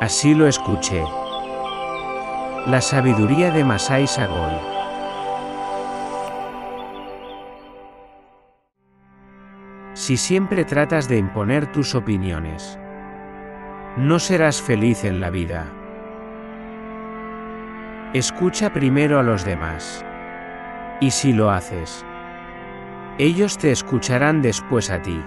Así lo escuché. La sabiduría de Masai Sagol. Si siempre tratas de imponer tus opiniones, no serás feliz en la vida. Escucha primero a los demás. Y si lo haces, ellos te escucharán después a ti.